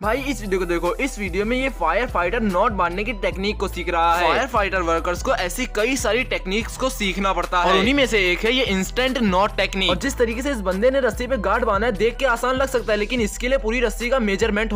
भाई इस वीडियो को देखो इस वीडियो में ये फायर फाइटर नॉट बांधने की टेक्निक को सीख रहा है। फायर फाइटर वर्कर्स को ऐसी कई सारी टेक्निक्स को सीखना पड़ता है। और उन्हीं में से एक है ये इंस्टेंट नॉट टेक्निक और जिस तरीके से इस बंदे ने रस्सी पे गार्ड बांधा है देख के आसान लग सकता है लेकिन इसके लिए पूरी रस्सी का मेज़रमेंट